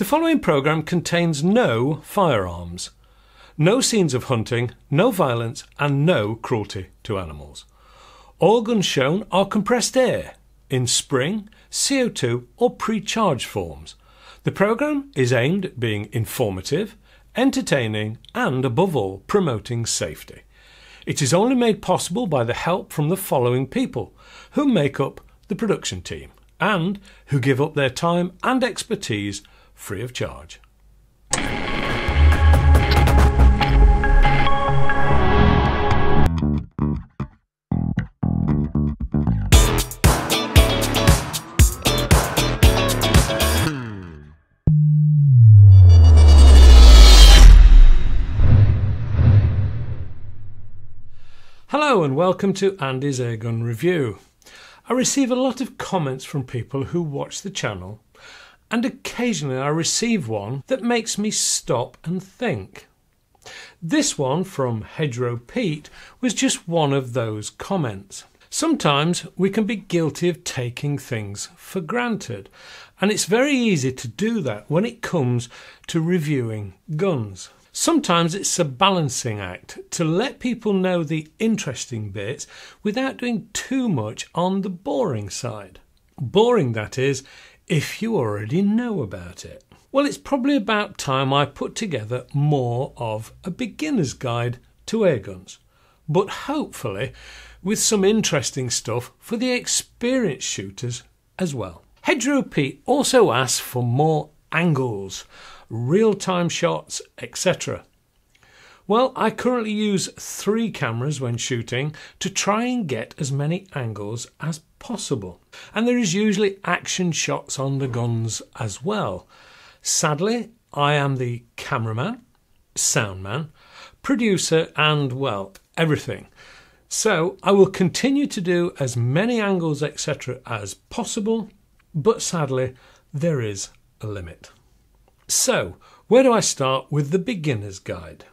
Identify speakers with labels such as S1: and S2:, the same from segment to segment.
S1: The following programme contains no firearms, no scenes of hunting, no violence, and no cruelty to animals. All guns shown are compressed air in spring, CO2, or pre charged forms. The programme is aimed at being informative, entertaining, and above all, promoting safety. It is only made possible by the help from the following people who make up the production team and who give up their time and expertise free of charge. Hello and welcome to Andy's Airgun Review. I receive a lot of comments from people who watch the channel, and occasionally I receive one that makes me stop and think. This one from Hedgerow Pete was just one of those comments. Sometimes we can be guilty of taking things for granted, and it's very easy to do that when it comes to reviewing guns. Sometimes it's a balancing act to let people know the interesting bits without doing too much on the boring side. Boring, that is, if you already know about it. Well, it's probably about time I put together more of a beginner's guide to airguns, but hopefully with some interesting stuff for the experienced shooters as well. Hedgerow Pete also asks for more angles real time shots, etc. Well, I currently use three cameras when shooting to try and get as many angles as possible. And there is usually action shots on the guns as well. Sadly, I am the cameraman, soundman, producer, and well, everything. So I will continue to do as many angles, etc., as possible, but sadly, there is a limit. So, where do I start with the beginner's guide?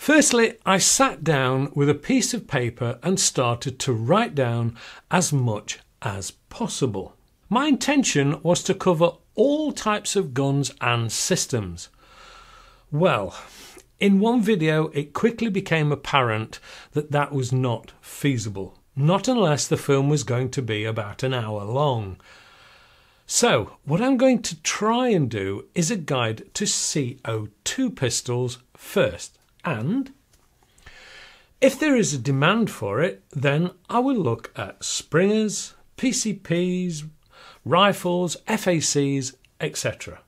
S1: Firstly, I sat down with a piece of paper and started to write down as much as possible. My intention was to cover all types of guns and systems. Well, in one video, it quickly became apparent that that was not feasible, not unless the film was going to be about an hour long. So, what I'm going to try and do is a guide to CO2 pistols first, and if there is a demand for it, then I will look at springers, PCPs, rifles, FACs, etc.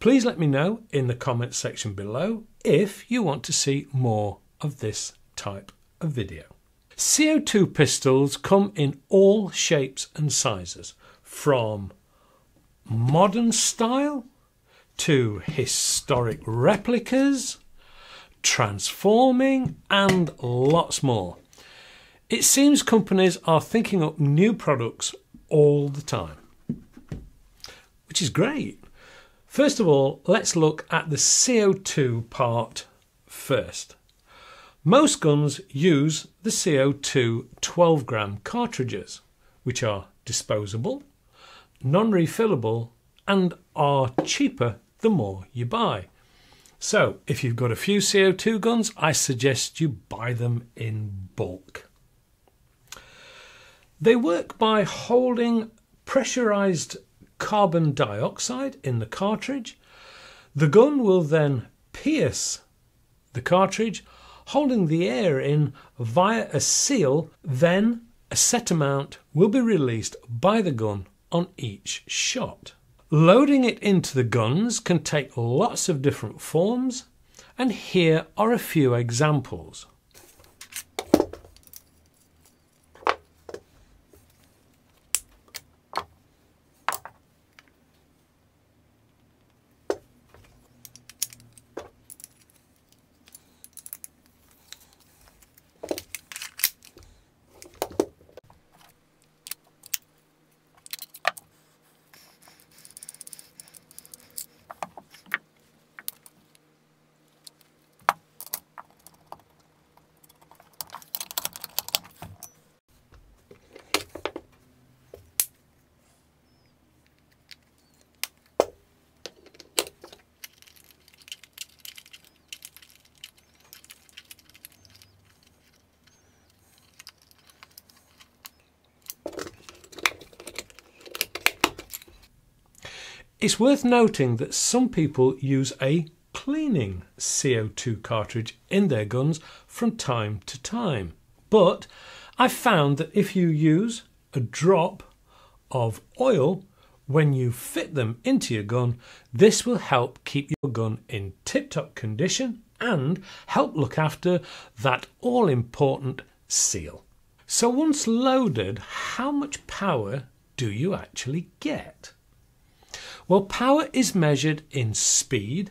S1: Please let me know in the comments section below if you want to see more of this type of video. CO2 pistols come in all shapes and sizes from modern style to historic replicas, transforming, and lots more. It seems companies are thinking up new products all the time, which is great. First of all, let's look at the CO2 part first. Most guns use the CO2 12 gram cartridges, which are disposable non refillable, and are cheaper the more you buy. So, if you've got a few CO2 guns, I suggest you buy them in bulk. They work by holding pressurized carbon dioxide in the cartridge. The gun will then pierce the cartridge, holding the air in via a seal. Then a set amount will be released by the gun on each shot. Loading it into the guns can take lots of different forms, and here are a few examples. It's worth noting that some people use a cleaning CO2 cartridge in their guns from time to time. But I found that if you use a drop of oil when you fit them into your gun, this will help keep your gun in tip top condition and help look after that all important seal. So, once loaded, how much power do you actually get? Well, power is measured in speed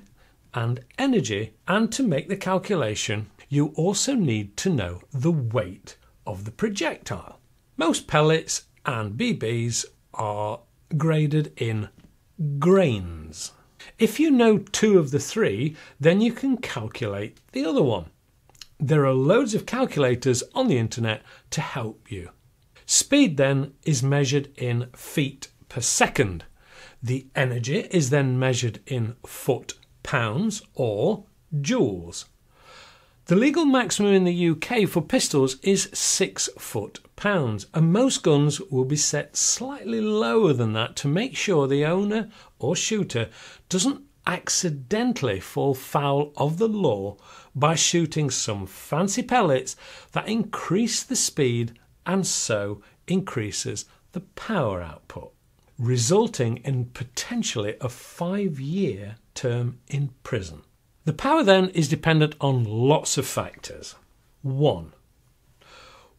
S1: and energy, and to make the calculation, you also need to know the weight of the projectile. Most pellets and BBs are graded in grains. If you know two of the three, then you can calculate the other one. There are loads of calculators on the internet to help you. Speed then is measured in feet per second. The energy is then measured in foot pounds or joules. The legal maximum in the UK for pistols is 6 foot pounds, and most guns will be set slightly lower than that to make sure the owner or shooter doesn't accidentally fall foul of the law by shooting some fancy pellets that increase the speed and so increases the power output, resulting in potentially a five year term in prison. The power then is dependent on lots of factors. 1.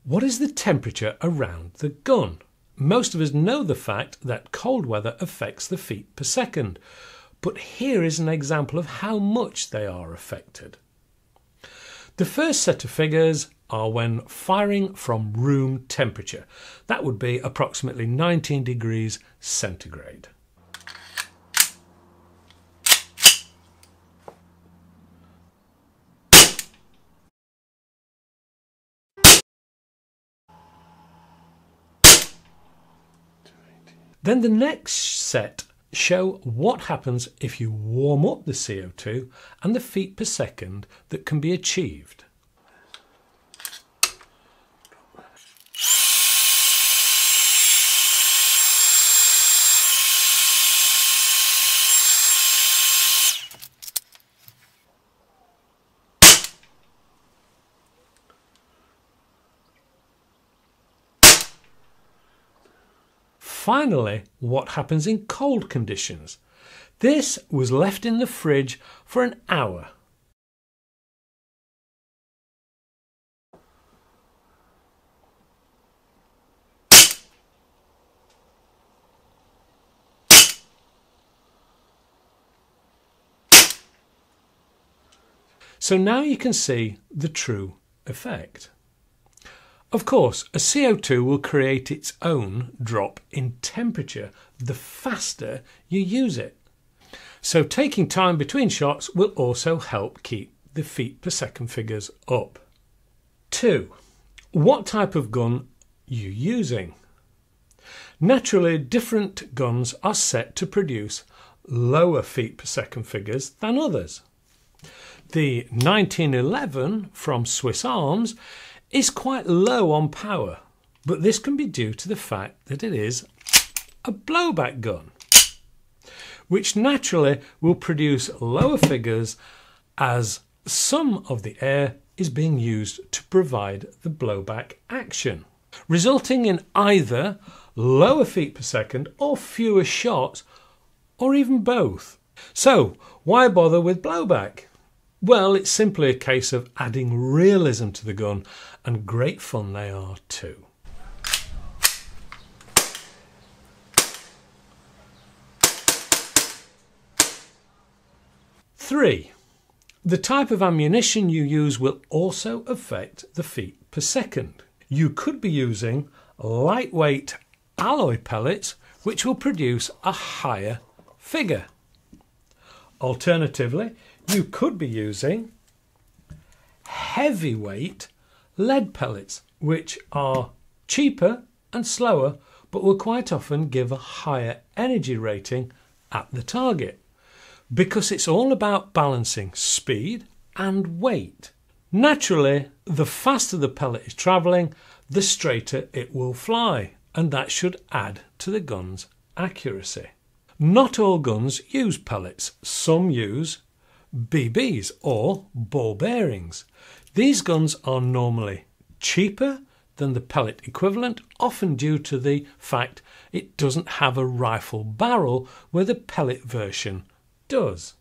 S1: What is the temperature around the gun? Most of us know the fact that cold weather affects the feet per second, but here is an example of how much they are affected. The first set of figures are when firing from room temperature. That would be approximately 19 degrees centigrade. Then the next set show what happens if you warm up the CO2 and the feet per second that can be achieved. Finally, what happens in cold conditions? This was left in the fridge for an hour. So now you can see the true effect. Of course, a CO2 will create its own drop in temperature the faster you use it. So taking time between shots will also help keep the feet per second figures up. 2. What type of gun you using? Naturally, different guns are set to produce lower feet per second figures than others. The 1911 from Swiss Arms is quite low on power, but this can be due to the fact that it is a blowback gun, which naturally will produce lower figures as some of the air is being used to provide the blowback action, resulting in either lower feet per second or fewer shots, or even both. So, why bother with blowback? Well, it's simply a case of adding realism to the gun, and great fun they are too. Three, the type of ammunition you use will also affect the feet per second. You could be using lightweight alloy pellets, which will produce a higher figure. Alternatively, you could be using heavyweight lead pellets, which are cheaper and slower, but will quite often give a higher energy rating at the target. Because it's all about balancing speed and weight. Naturally, the faster the pellet is travelling, the straighter it will fly, and that should add to the gun's accuracy. Not all guns use pellets. Some use BBs or ball bearings. These guns are normally cheaper than the pellet equivalent, often due to the fact it doesn't have a rifle barrel where the pellet version does.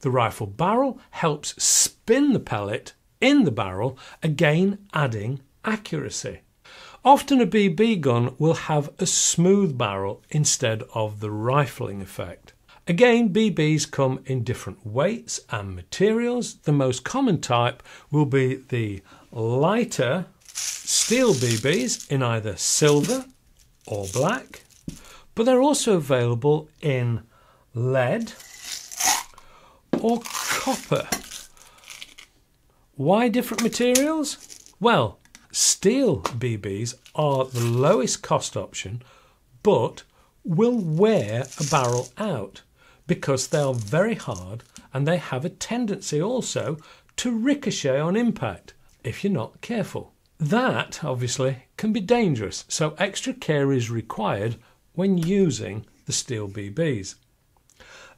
S1: The rifle barrel helps spin the pellet in the barrel, again adding accuracy. Often a BB gun will have a smooth barrel instead of the rifling effect. Again, BBs come in different weights and materials. The most common type will be the lighter steel BBs in either silver or black, but they're also available in lead or copper. Why different materials? Well, steel BBs are the lowest cost option, but will wear a barrel out because they are very hard and they have a tendency also to ricochet on impact if you're not careful. That obviously can be dangerous, so extra care is required when using the steel BBs.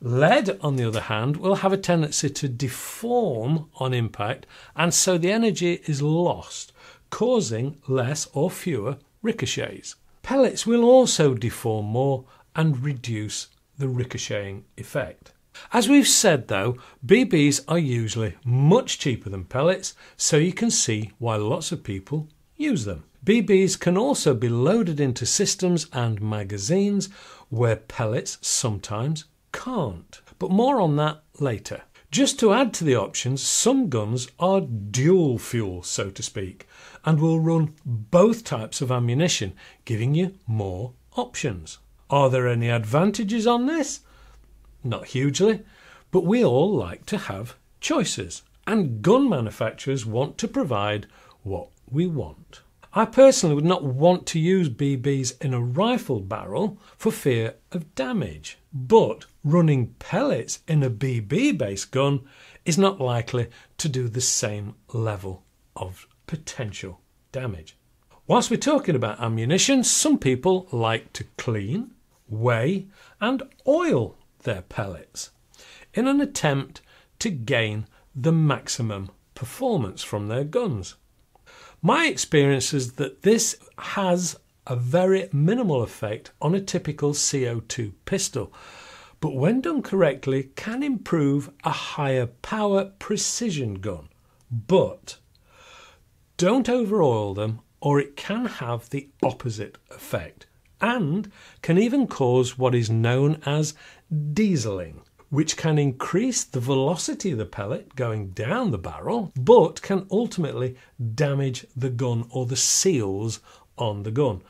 S1: Lead, on the other hand, will have a tendency to deform on impact, and so the energy is lost, causing less or fewer ricochets. Pellets will also deform more and reduce the ricocheting effect. As we've said though, BBs are usually much cheaper than pellets, so you can see why lots of people use them. BBs can also be loaded into systems and magazines where pellets sometimes can't. But more on that later. Just to add to the options, some guns are dual fuel, so to speak, and will run both types of ammunition, giving you more options. Are there any advantages on this? Not hugely, but we all like to have choices, and gun manufacturers want to provide what we want. I personally would not want to use BBs in a rifle barrel for fear of damage, but running pellets in a BB based gun is not likely to do the same level of potential damage. Whilst we're talking about ammunition, some people like to clean, weigh, and oil their pellets in an attempt to gain the maximum performance from their guns. My experience is that this has a very minimal effect on a typical CO2 pistol, but when done correctly can improve a higher power precision gun. But don't overoil them or it can have the opposite effect and can even cause what is known as dieseling which can increase the velocity of the pellet going down the barrel, but can ultimately damage the gun or the seals on the gun.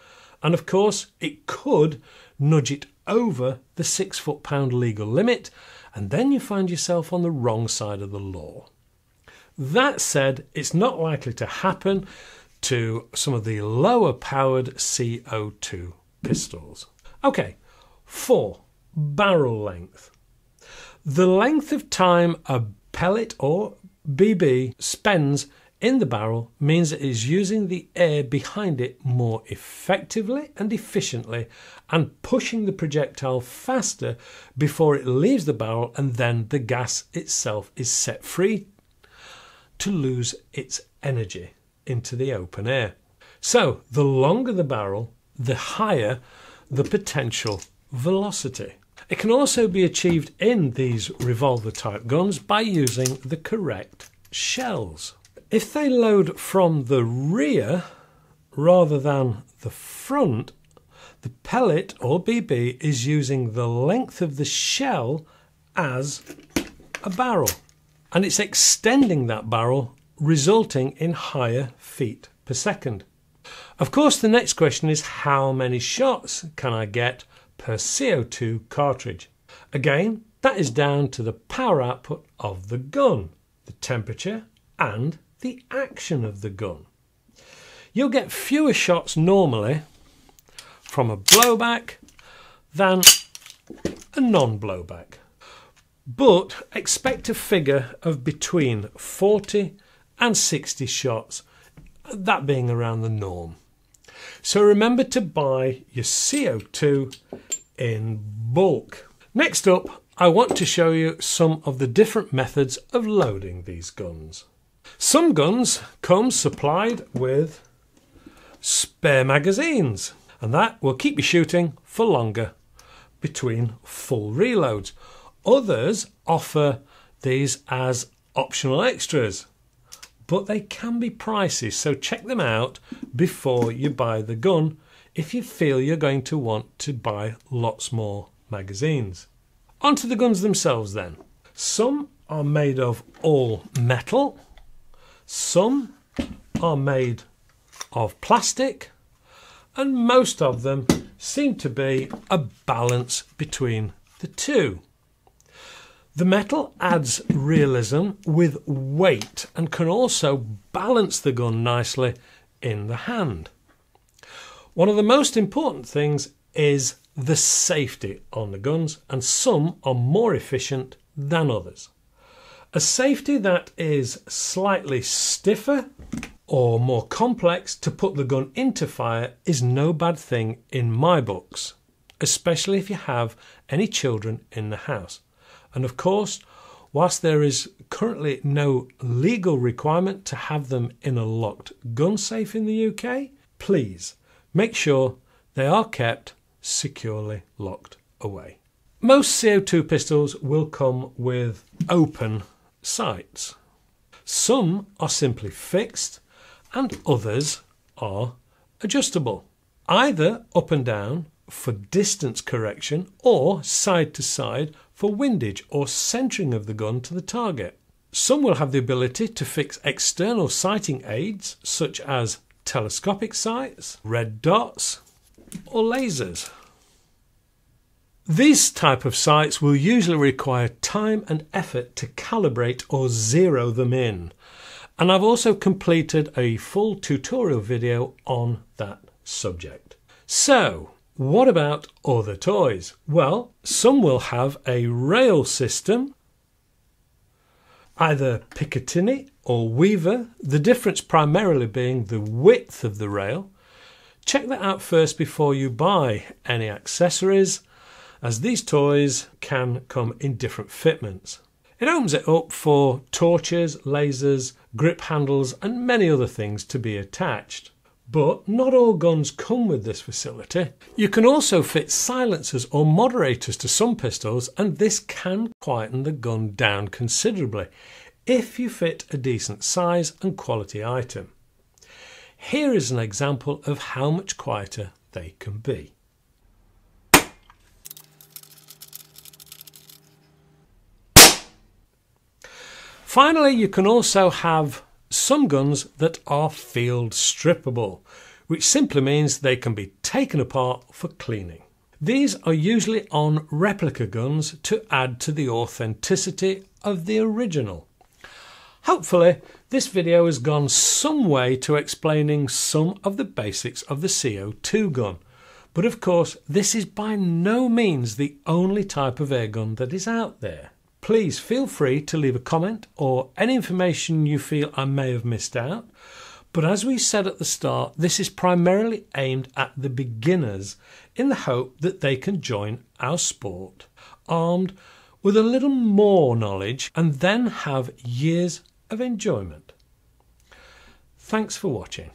S1: And of course, it could nudge it over the six foot pound legal limit, and then you find yourself on the wrong side of the law. That said, it's not likely to happen to some of the lower powered CO2 pistols. Okay, four, barrel length. The length of time a pellet or BB spends in the barrel means it is using the air behind it more effectively and efficiently and pushing the projectile faster before it leaves the barrel and then the gas itself is set free to lose its energy into the open air. So, the longer the barrel, the higher the potential velocity. It can also be achieved in these revolver type guns by using the correct shells. If they load from the rear rather than the front, the pellet or BB is using the length of the shell as a barrel and it's extending that barrel resulting in higher feet per second. Of course the next question is how many shots can I get per CO2 cartridge. Again, that is down to the power output of the gun, the temperature, and the action of the gun. You'll get fewer shots normally from a blowback than a non blowback, but expect a figure of between 40 and 60 shots, that being around the norm. So remember to buy your CO2 in bulk. Next up, I want to show you some of the different methods of loading these guns. Some guns come supplied with spare magazines and that will keep you shooting for longer between full reloads. Others offer these as optional extras, but they can be pricey, so check them out before you buy the gun if you feel you're going to want to buy lots more magazines. Onto the guns themselves then. Some are made of all metal, some are made of plastic, and most of them seem to be a balance between the two. The metal adds realism with weight and can also balance the gun nicely in the hand. One of the most important things is the safety on the guns, and some are more efficient than others. A safety that is slightly stiffer or more complex to put the gun into fire is no bad thing in my books, especially if you have any children in the house. And of course, whilst there is currently no legal requirement to have them in a locked gun safe in the UK, please make sure they are kept securely locked away. Most CO2 pistols will come with open sights. Some are simply fixed and others are adjustable, either up and down for distance correction or side to side for windage or centering of the gun to the target. Some will have the ability to fix external sighting aids such as telescopic sights, red dots, or lasers. These type of sights will usually require time and effort to calibrate or zero them in. And I've also completed a full tutorial video on that subject. So, what about other toys? Well, some will have a rail system, either Picatinny or Weaver, the difference primarily being the width of the rail. Check that out first before you buy any accessories, as these toys can come in different fitments. It opens it up for torches, lasers, grip handles, and many other things to be attached. But not all guns come with this facility. You can also fit silencers or moderators to some pistols, and this can quieten the gun down considerably if you fit a decent size and quality item. Here is an example of how much quieter they can be. Finally, you can also have some guns that are field strippable, which simply means they can be taken apart for cleaning. These are usually on replica guns to add to the authenticity of the original. Hopefully, this video has gone some way to explaining some of the basics of the CO2 gun. But of course, this is by no means the only type of airgun that is out there. Please feel free to leave a comment or any information you feel I may have missed out. But as we said at the start, this is primarily aimed at the beginners in the hope that they can join our sport armed with a little more knowledge and then have years of enjoyment. Thanks for watching.